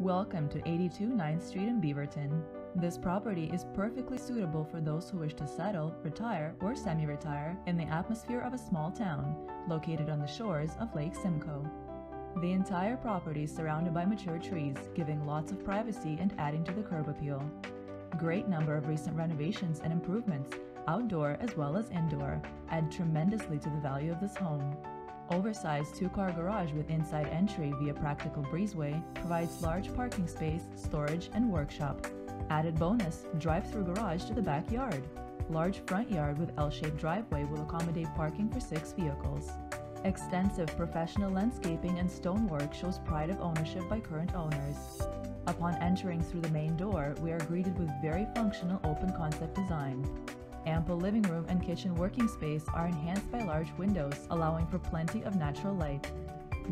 Welcome to 82 9th Street in Beaverton. This property is perfectly suitable for those who wish to settle, retire, or semi-retire in the atmosphere of a small town located on the shores of Lake Simcoe. The entire property is surrounded by mature trees, giving lots of privacy and adding to the curb appeal. Great number of recent renovations and improvements, outdoor as well as indoor, add tremendously to the value of this home. Oversized two-car garage with inside entry via practical breezeway provides large parking space, storage, and workshop. Added bonus, drive-through garage to the backyard. Large front yard with L-shaped driveway will accommodate parking for six vehicles. Extensive professional landscaping and stonework shows pride of ownership by current owners. Upon entering through the main door, we are greeted with very functional open concept design. Ample living room and kitchen working space are enhanced by large windows, allowing for plenty of natural light.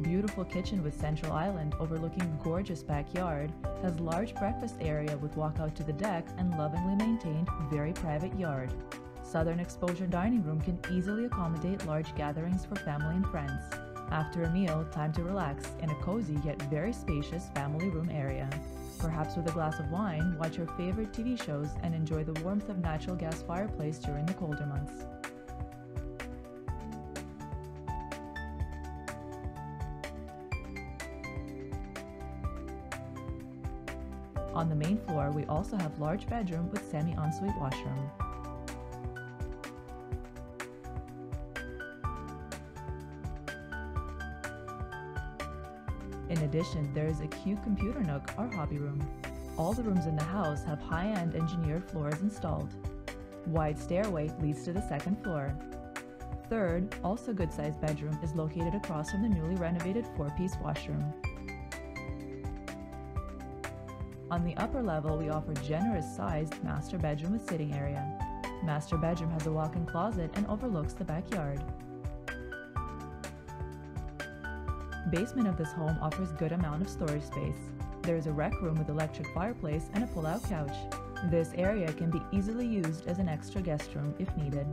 Beautiful kitchen with central island overlooking gorgeous backyard, has large breakfast area with walkout to the deck and lovingly maintained very private yard. Southern exposure dining room can easily accommodate large gatherings for family and friends. After a meal, time to relax in a cozy yet very spacious family room area. Perhaps with a glass of wine, watch your favorite TV shows and enjoy the warmth of natural gas fireplace during the colder months. On the main floor, we also have large bedroom with semi-ensuite washroom. In addition, there is a cute computer nook or hobby room. All the rooms in the house have high-end engineered floors installed. Wide stairway leads to the second floor. Third, also good-sized bedroom is located across from the newly renovated four-piece washroom. On the upper level, we offer generous-sized master bedroom with sitting area. Master bedroom has a walk-in closet and overlooks the backyard. The basement of this home offers good amount of storage space. There is a rec room with electric fireplace and a pull-out couch. This area can be easily used as an extra guest room if needed.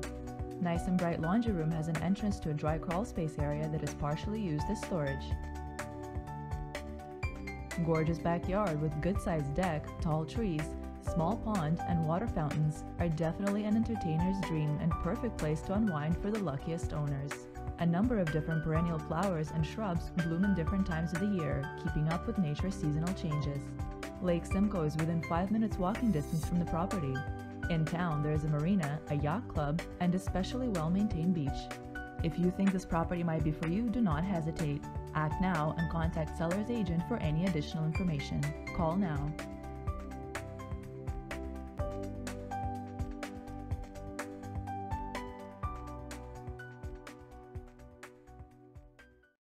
Nice and bright laundry room has an entrance to a dry crawl space area that is partially used as storage. Gorgeous backyard with good-sized deck, tall trees, small pond, and water fountains are definitely an entertainer's dream and perfect place to unwind for the luckiest owners. A number of different perennial flowers and shrubs bloom in different times of the year, keeping up with nature's seasonal changes. Lake Simcoe is within 5 minutes walking distance from the property. In town, there is a marina, a yacht club, and a specially well-maintained beach. If you think this property might be for you, do not hesitate. Act now and contact seller's agent for any additional information. Call now